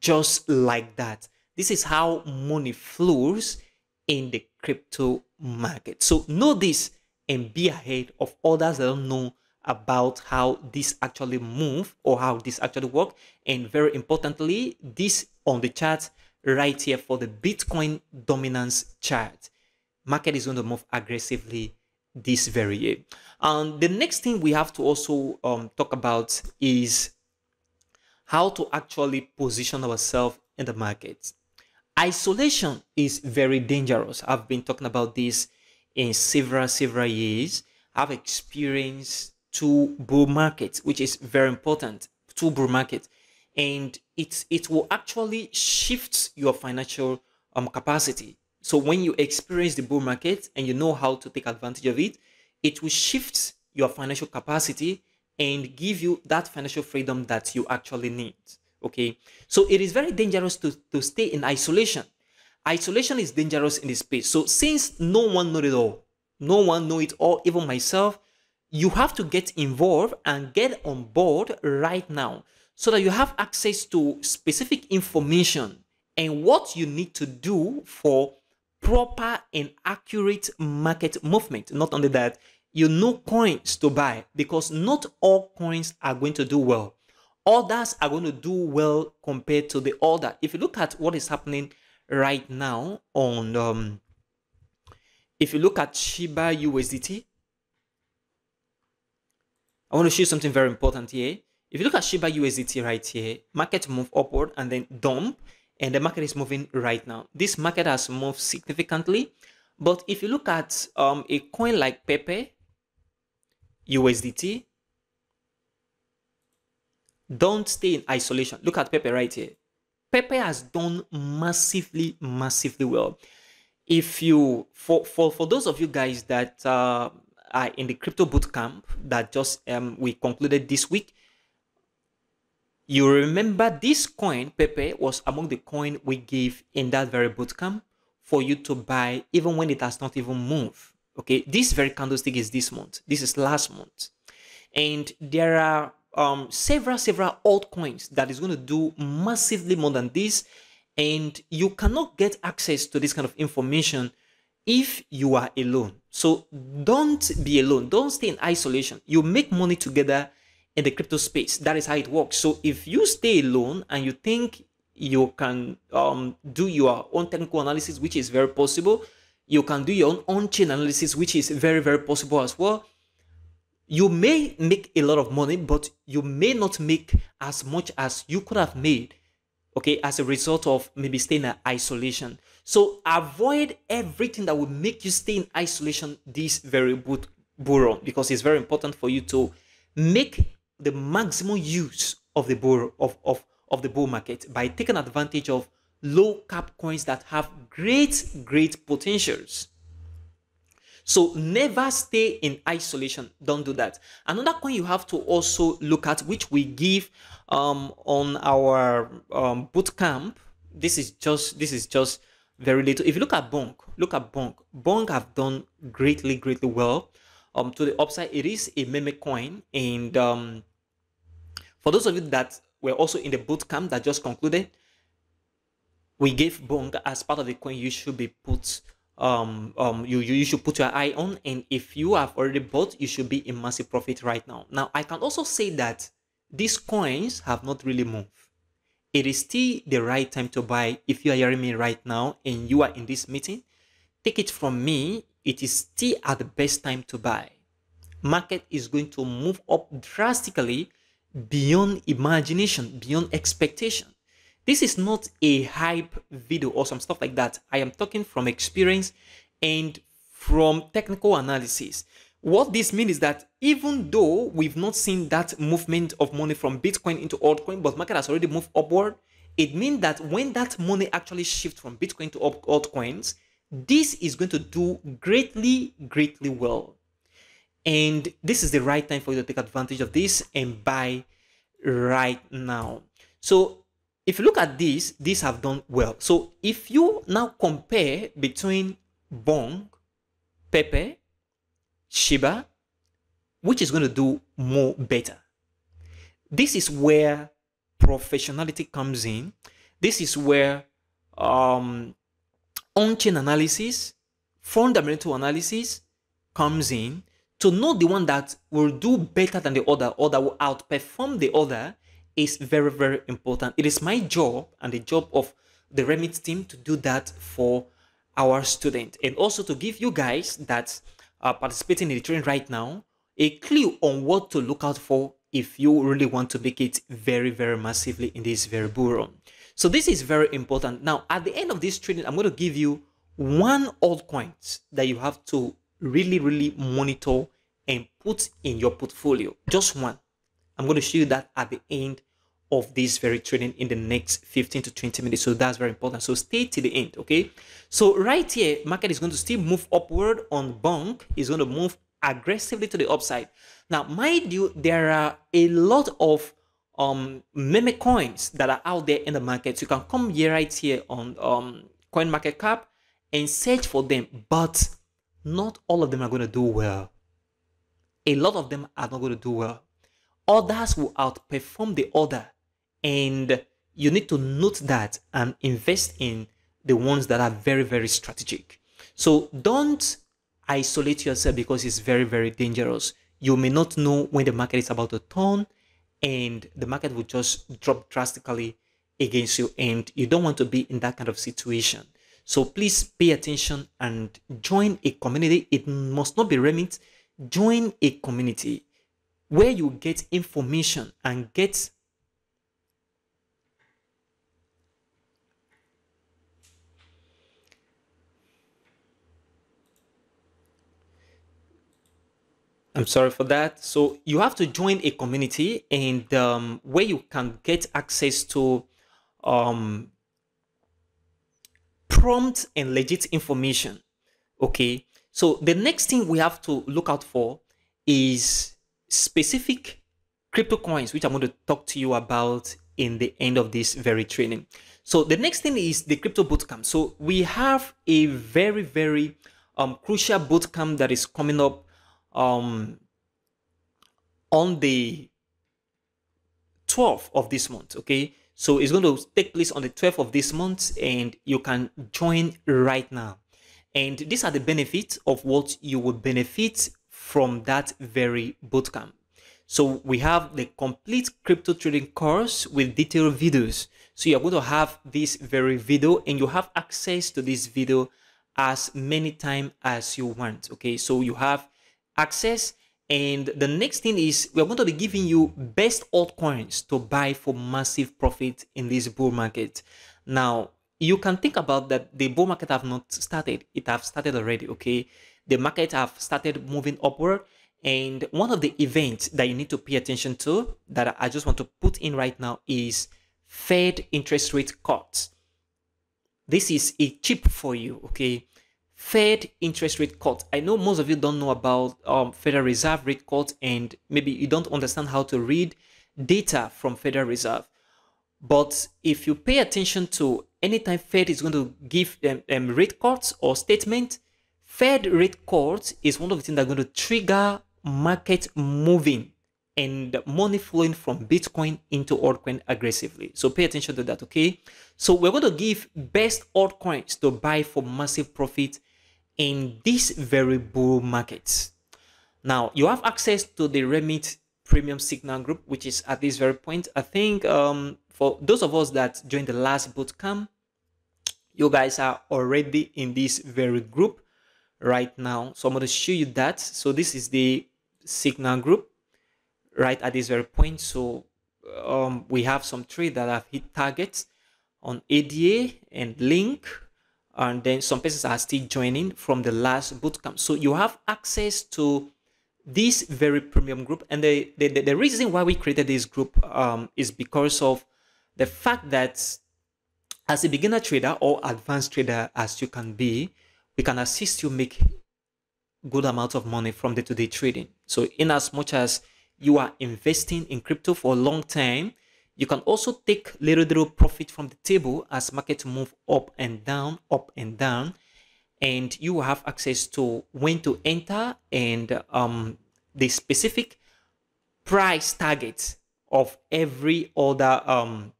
just like that. This is how money flows in the crypto market. So know this and be ahead of others that don't know about how this actually move or how this actually work. And very importantly, this on the chart right here for the Bitcoin dominance chart. Market is going to move aggressively this very year. And the next thing we have to also um, talk about is how to actually position ourselves in the market. Isolation is very dangerous. I've been talking about this in several, several years. I've experienced two bull market, which is very important, to bull market. And it, it will actually shift your financial um, capacity. So when you experience the bull market and you know how to take advantage of it, it will shift your financial capacity and give you that financial freedom that you actually need. Okay. So it is very dangerous to, to stay in isolation. Isolation is dangerous in this space. So since no one know it all, no one know it all, even myself, you have to get involved and get on board right now so that you have access to specific information and what you need to do for proper and accurate market movement. Not only that, you know coins to buy because not all coins are going to do well. Others are going to do well compared to the other. If you look at what is happening right now on, um, if you look at Shiba USDT, I want to show you something very important here. If you look at Shiba USDT right here, market move upward and then dump and the market is moving right now. This market has moved significantly. But if you look at um, a coin like Pepe, USDT, don't stay in isolation. Look at Pepe right here. Pepe has done massively, massively well. If you, for, for, for those of you guys that uh, are in the crypto bootcamp that just um, we concluded this week, you remember this coin, Pepe, was among the coin we gave in that very bootcamp for you to buy even when it has not even moved. Okay, this very candlestick is this month. This is last month. And there are um, several, several altcoins that is going to do massively more than this. And you cannot get access to this kind of information if you are alone. So don't be alone. Don't stay in isolation. You make money together in the crypto space. That is how it works. So if you stay alone and you think you can um, do your own technical analysis, which is very possible, you can do your own on-chain analysis, which is very, very possible as well. you may make a lot of money, but you may not make as much as you could have made, okay, as a result of maybe staying in isolation. So avoid everything that will make you stay in isolation this very boot bull because it's very important for you to make the maximum use of the bull of, of, of the bull market by taking advantage of low cap coins that have great, great potentials. So never stay in isolation. Don't do that. Another coin you have to also look at, which we give um, on our um, boot camp. This is just this is just very little. If you look at Bonk, look at Bonk. Bonk have done greatly, greatly well. Um, to the upside, it is a meme coin, and um, for those of you that were also in the boot camp that just concluded, we gave Bonk as part of the coin you should be put um um you, you you should put your eye on and if you have already bought you should be in massive profit right now now i can also say that these coins have not really moved it is still the right time to buy if you are hearing me right now and you are in this meeting take it from me it is still at the best time to buy market is going to move up drastically beyond imagination beyond expectation this is not a hype video or some stuff like that. I am talking from experience and from technical analysis. What this means is that even though we've not seen that movement of money from Bitcoin into altcoin, but market has already moved upward, it means that when that money actually shifts from Bitcoin to altcoins, this is going to do greatly, greatly well. And this is the right time for you to take advantage of this and buy right now. So if you look at these, these have done well. So if you now compare between Bonk, Pepe, Shiba, which is going to do more better? This is where professionality comes in. This is where um, on-chain analysis, fundamental analysis comes in to know the one that will do better than the other or that will outperform the other is very, very important. It is my job and the job of the Remit team to do that for our student and also to give you guys that are participating in the training right now a clue on what to look out for if you really want to make it very, very massively in this very run. So this is very important. Now, at the end of this training, I'm going to give you one altcoin that you have to really, really monitor and put in your portfolio. Just one. I'm going to show you that at the end of this very training in the next 15 to 20 minutes. So that's very important. So stay till the end, okay? So right here, market is going to still move upward on Bonk Is going to move aggressively to the upside. Now, mind you, there are a lot of um meme coins that are out there in the market. You can come here right here on um coin market cap and search for them, but not all of them are going to do well. A lot of them are not going to do well. Others will outperform the other and you need to note that and invest in the ones that are very, very strategic. So don't isolate yourself because it's very, very dangerous. You may not know when the market is about to turn and the market will just drop drastically against you. And you don't want to be in that kind of situation. So please pay attention and join a community. It must not be remit. Join a community where you get information and get I'm sorry for that. So you have to join a community and um, where you can get access to um, prompt and legit information. Okay. So the next thing we have to look out for is specific crypto coins, which I'm going to talk to you about in the end of this very training. So the next thing is the crypto bootcamp. So we have a very, very um, crucial bootcamp that is coming up um, on the 12th of this month. Okay, so it's going to take place on the 12th of this month, and you can join right now. And these are the benefits of what you would benefit from that very bootcamp. So we have the complete crypto trading course with detailed videos. So you're going to have this very video and you have access to this video as many times as you want. Okay, so you have access And the next thing is we're going to be giving you best altcoins to buy for massive profit in this bull market. Now, you can think about that the bull market have not started. It have started already, okay? The market have started moving upward. And one of the events that you need to pay attention to that I just want to put in right now is Fed interest rate cuts. This is a chip for you, okay? Fed interest rate cut. I know most of you don't know about um, Federal Reserve rate cut, and maybe you don't understand how to read data from Federal Reserve. But if you pay attention to anytime Fed is going to give them um, rate cuts or statement, Fed rate cuts is one of the things that are going to trigger market moving and money flowing from Bitcoin into altcoin aggressively. So pay attention to that, okay? So we're going to give best altcoins to buy for massive profit in this very bull market. Now, you have access to the Remit Premium Signal group, which is at this very point. I think um, for those of us that joined the last bootcamp, you guys are already in this very group right now. So I'm going to show you that. So this is the Signal group right at this very point. So um, we have some trade that have hit targets on ADA and Link and then some persons are still joining from the last bootcamp. So you have access to this very premium group. And the, the, the reason why we created this group um, is because of the fact that as a beginner trader or advanced trader as you can be, we can assist you make good amount of money from day-to-day trading. So in as much as you are investing in crypto for a long time, you can also take little little profit from the table as market move up and down, up and down, and you have access to when to enter and um, the specific price targets of every other um,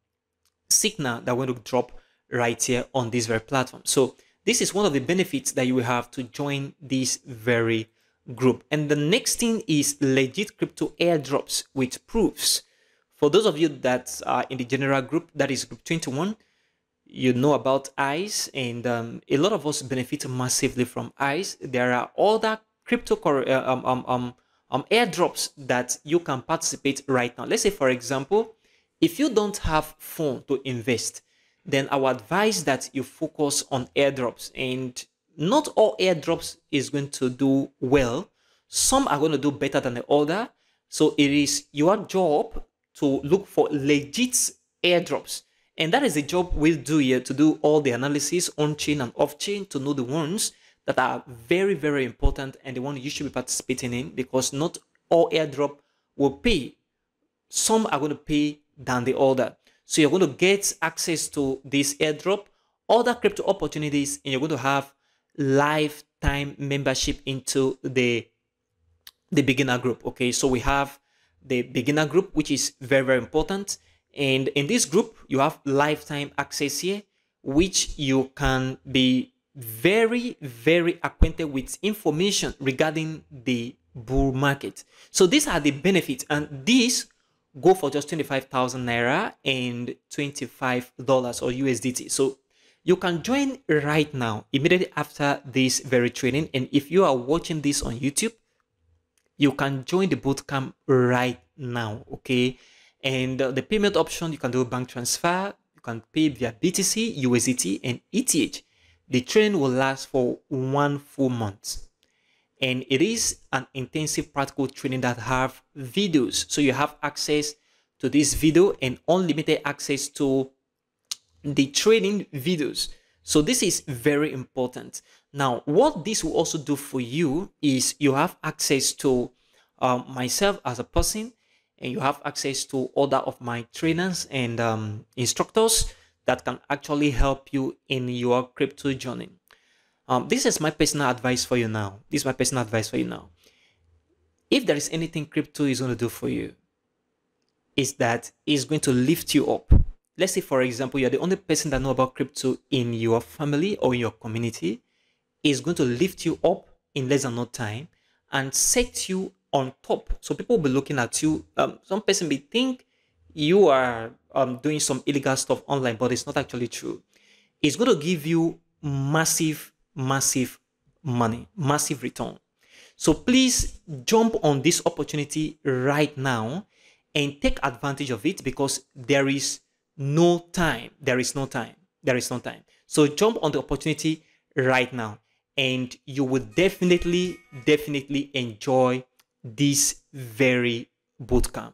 signal that going to drop right here on this very platform. So this is one of the benefits that you will have to join this very group. And the next thing is legit crypto airdrops with proofs. For those of you that are in the general group, that is group 21, you know about ICE, and um, a lot of us benefit massively from ICE. There are other crypto uh, um, um, um, um, airdrops that you can participate right now. Let's say, for example, if you don't have phone to invest, then I would advise that you focus on airdrops. And not all airdrops is going to do well. Some are going to do better than the other. So it is your job to look for legit airdrops. And that is the job we'll do here to do all the analysis on chain and off chain to know the ones that are very, very important and the one you should be participating in because not all airdrop will pay. Some are going to pay than the other. So you're going to get access to this airdrop, other crypto opportunities, and you're going to have lifetime membership into the the beginner group. Okay, so we have the beginner group, which is very, very important. And in this group, you have lifetime access here, which you can be very, very acquainted with information regarding the bull market. So these are the benefits, and these go for just 25,000 naira and $25 or USDT. So you can join right now, immediately after this very training. And if you are watching this on YouTube, you can join the bootcamp right now okay? And uh, the payment option you can do bank transfer you can pay via btc usdt and eth the training will last for one full month. And it is an intensive practical training that have videos. So you have access to this video and unlimited access to the training videos. So this is very important now, what this will also do for you is you have access to um, myself as a person, and you have access to other of my trainers and um, instructors that can actually help you in your crypto journey. Um, this is my personal advice for you now. This is my personal advice for you now. If there is anything crypto is going to do for you, is that it's going to lift you up. Let's say, for example, you're the only person that know about crypto in your family or in your community is going to lift you up in less than no time and set you on top. So people will be looking at you. Um, some person may think you are um, doing some illegal stuff online, but it's not actually true. It's going to give you massive, massive money, massive return. So please jump on this opportunity right now and take advantage of it because there is no time. There is no time. There is no time. So jump on the opportunity right now and you will definitely, definitely enjoy this very bootcamp.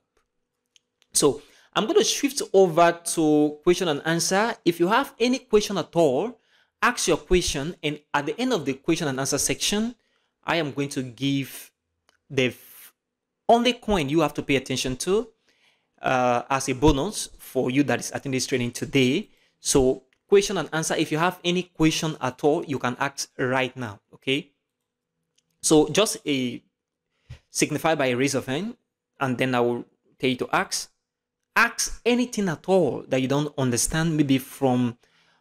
So I'm going to shift over to question and answer. If you have any question at all, ask your question and at the end of the question and answer section, I am going to give the only coin you have to pay attention to uh, as a bonus for you that is attending this training today. So question and answer. If you have any question at all, you can ask right now. Okay. So just a signify by a raise of hand, and then I will tell you to ask. Ask anything at all that you don't understand, maybe from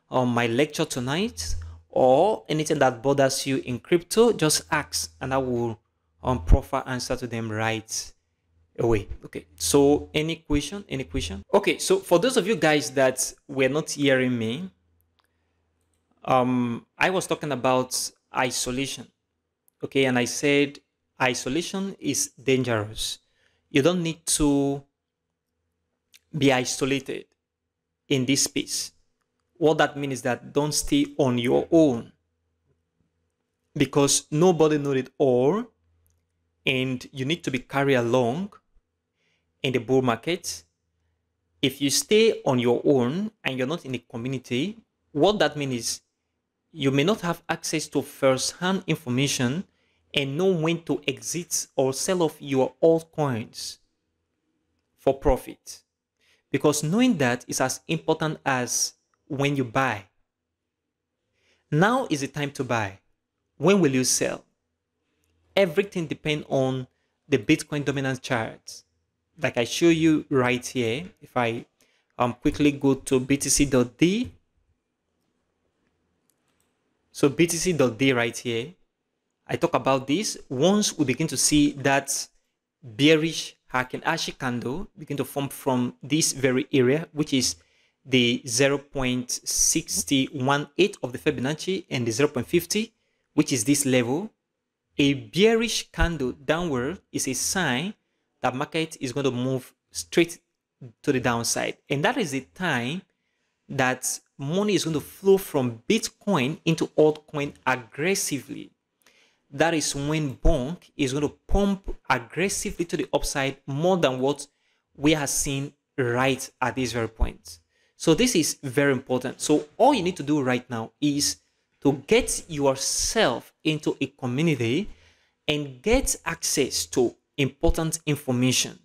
um, my lecture tonight or anything that bothers you in crypto. Just ask, and I will um, proffer answer to them right away. Okay. So any question? Any question? Okay. So for those of you guys that were not hearing me, um, I was talking about isolation. Okay, and I said isolation is dangerous. You don't need to be isolated in this space. What that means is that don't stay on your own because nobody knows it all and you need to be carried along in the bull market. If you stay on your own and you're not in a community, what that means is you may not have access to first-hand information and know when to exit or sell off your altcoins for profit. Because knowing that is as important as when you buy. Now is the time to buy. When will you sell? Everything depends on the Bitcoin dominance chart. Like I show you right here. If I um, quickly go to btc.d. So btc.d right here. I talk about this. Once we begin to see that bearish Heikin Ashi candle begin to form from this very area, which is the 0.6018 of the Fibonacci and the 0.50, which is this level. A bearish candle downward is a sign that market is going to move straight to the downside. And that is the time that money is going to flow from Bitcoin into altcoin aggressively that is when Bonk is going to pump aggressively to the upside more than what we are seeing right at this very point. So this is very important. So all you need to do right now is to get yourself into a community and get access to important information.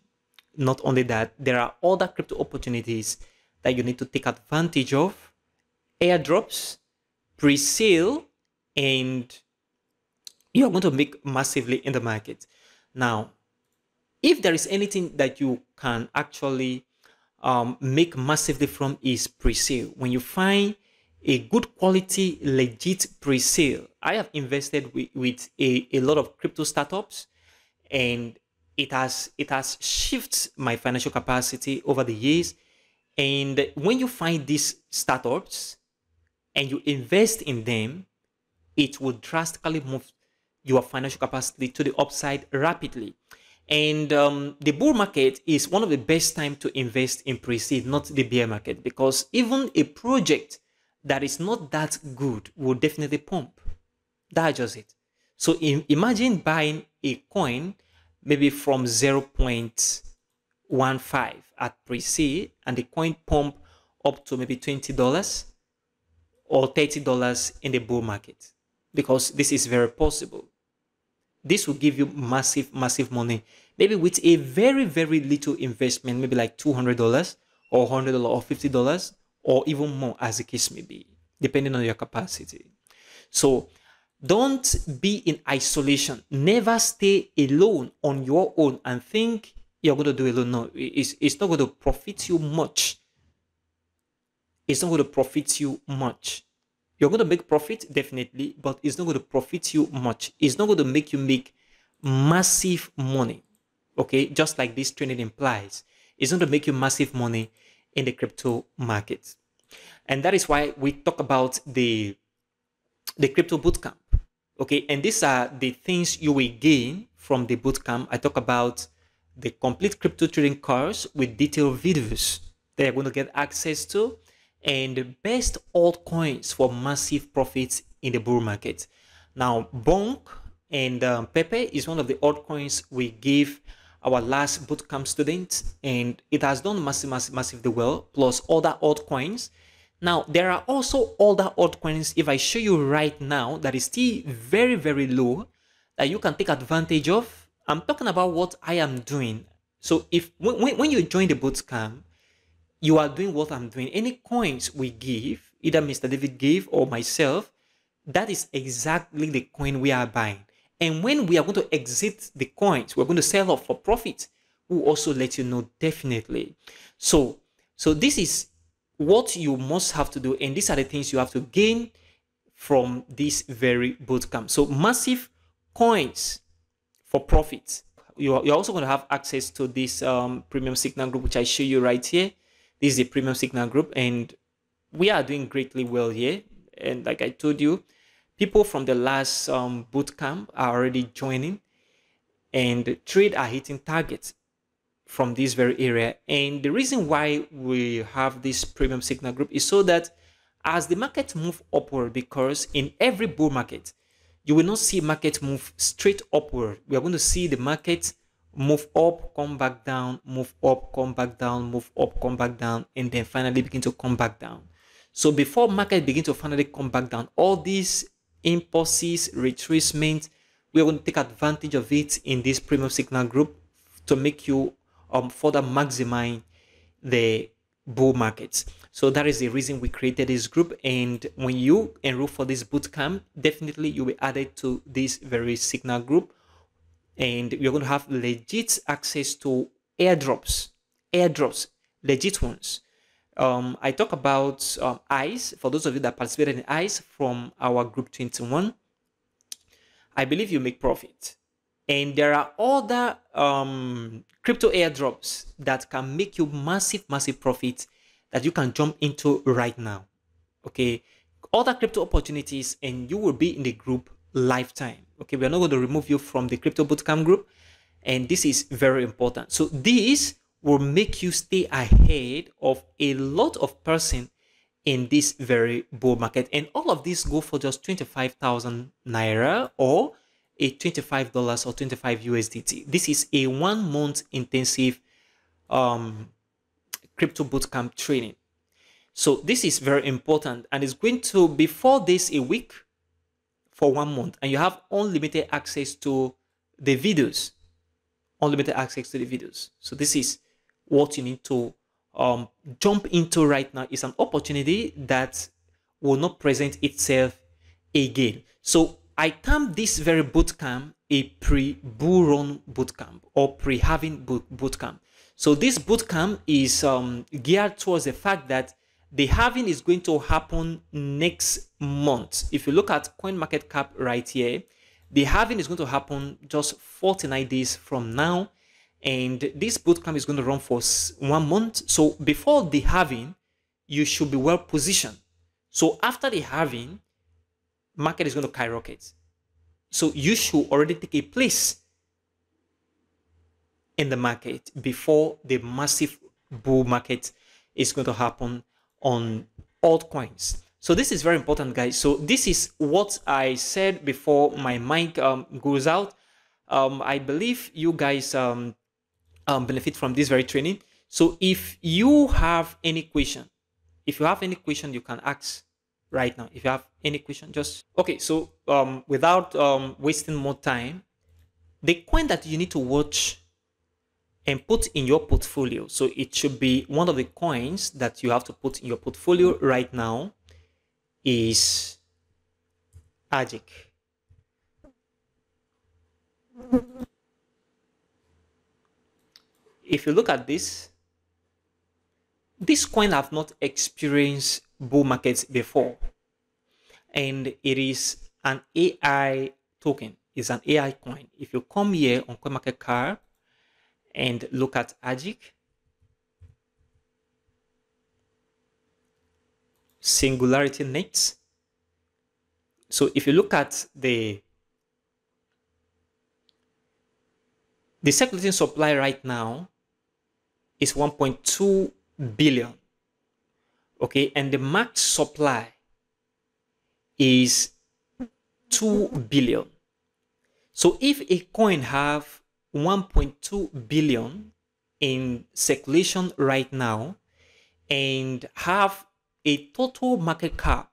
Not only that, there are other crypto opportunities that you need to take advantage of. Airdrops, pre-sale, and you're going to make massively in the market. Now, if there is anything that you can actually um, make massively from is pre-sale. When you find a good quality, legit pre-sale, I have invested with, with a, a lot of crypto startups and it has it has shifted my financial capacity over the years. And when you find these startups and you invest in them, it will drastically move your financial capacity to the upside rapidly. And um, the bull market is one of the best time to invest in pre-seed, not the bear market, because even a project that is not that good will definitely pump. That's just it. So in, imagine buying a coin maybe from 0.15 at pre-seed and the coin pump up to maybe $20 or $30 in the bull market because this is very possible this will give you massive, massive money. Maybe with a very, very little investment, maybe like $200 or $100 or $50 or even more as the case may be, depending on your capacity. So don't be in isolation. Never stay alone on your own and think you're going to do alone. No, it's, it's not going to profit you much. It's not going to profit you much. You're going to make profit, definitely, but it's not going to profit you much. It's not going to make you make massive money. Okay, just like this training implies. It's not going to make you massive money in the crypto market. And that is why we talk about the, the crypto bootcamp. Okay, and these are the things you will gain from the bootcamp. I talk about the complete crypto trading course with detailed videos that you're going to get access to and best altcoins for massive profits in the bull market. Now, Bonk and um, Pepe is one of the altcoins we give our last bootcamp students, and it has done massive, massive, massively well, plus other altcoins. Now, there are also other altcoins, if I show you right now, that is still very, very low, that you can take advantage of. I'm talking about what I am doing. So if when, when you join the bootcamp, you are doing what I'm doing. Any coins we give, either Mr. David gave or myself, that is exactly the coin we are buying. And when we are going to exit the coins, we're going to sell off for profit. We'll also let you know definitely. So, so this is what you must have to do, and these are the things you have to gain from this very bootcamp. So, massive coins for profit. You're, you're also going to have access to this um, premium signal group, which I show you right here. This is a premium signal group, and we are doing greatly well here. And like I told you, people from the last um, boot camp are already joining and trade are hitting targets from this very area and the reason why we have this premium signal group is so that as the market move upward because in every bull market you will not see market move straight upward we are going to see the market move up come back down move up come back down move up come back down and then finally begin to come back down so before market begin to finally come back down all these impulses, retracement. We are going to take advantage of it in this premium signal group to make you um, further maximize the bull markets. So that is the reason we created this group. And when you enroll for this bootcamp, definitely you'll be added to this very signal group. And you're going to have legit access to airdrops, airdrops, legit ones um, I talk about um, ICE, for those of you that participated in ICE from our group 21. I believe you make profit. And there are other um, crypto airdrops that can make you massive, massive profit that you can jump into right now. Okay. Other crypto opportunities, and you will be in the group lifetime. Okay. We are not going to remove you from the crypto bootcamp group. And this is very important. So, this will make you stay ahead of a lot of person in this very bull market. And all of these go for just 25,000 Naira or a $25 or 25 USDT. This is a one month intensive um, crypto bootcamp training. So this is very important and it's going to be four days a week for one month and you have unlimited access to the videos unlimited access to the videos so this is what you need to um, jump into right now is an opportunity that will not present itself again. So I term this very bootcamp a pre-bull run bootcamp or pre-halving bootcamp. So this bootcamp is um, geared towards the fact that the halving is going to happen next month. If you look at coin market cap right here, the halving is going to happen just 49 days from now and this bootcamp is going to run for one month. So before the halving, you should be well positioned. So after the halving, market is going to skyrocket. So you should already take a place in the market before the massive bull market is going to happen on altcoins. So this is very important, guys. So this is what I said before my mic um, goes out. Um, I believe you guys um, um, benefit from this very training. So if you have any question, if you have any question, you can ask right now. If you have any question, just okay. So um, without um, wasting more time, the coin that you need to watch and put in your portfolio. So it should be one of the coins that you have to put in your portfolio right now is AGIX if you look at this, this coin have not experienced bull markets before. And it is an AI token. It's an AI coin. If you come here on CoinMarketCap and look at AGIX. Singularity nets. So if you look at the the circulating supply right now is 1.2 billion. Okay, and the max supply is 2 billion. So if a coin have 1.2 billion in circulation right now and have a total market cap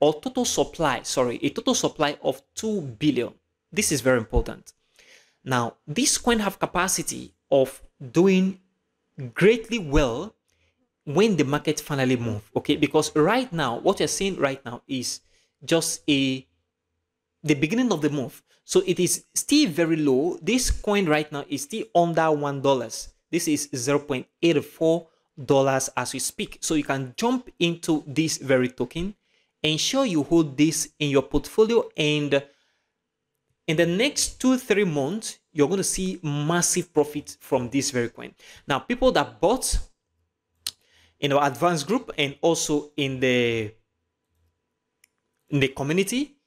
or total supply, sorry, a total supply of 2 billion. This is very important. Now, this coin have capacity of doing greatly well when the market finally move, okay? Because right now, what you're seeing right now is just a the beginning of the move. So it is still very low. This coin right now is still under one dollars. This is 0.84 dollars as we speak. So you can jump into this very token. Ensure you hold this in your portfolio and in the next two three months you're going to see massive profit from this very coin now people that bought in our advanced group and also in the in the community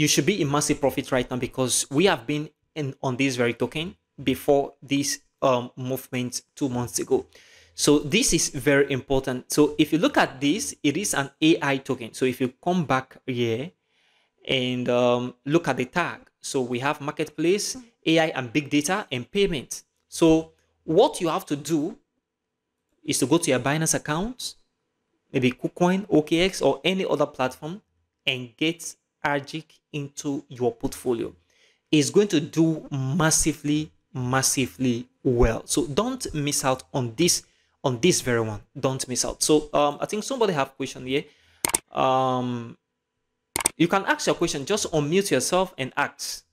you should be in massive profit right now because we have been in on this very token before this um, movement two months ago. So this is very important. So if you look at this it is an ai token. So if you come back here and um, look at the tag so we have marketplace, AI and big data and payment. So what you have to do is to go to your Binance account, maybe KuCoin, OKX, or any other platform and get AGIX into your portfolio. It's going to do massively, massively well. So don't miss out on this, on this very one. Don't miss out. So um, I think somebody have a question here. Um, you can ask your question, just unmute yourself and ask.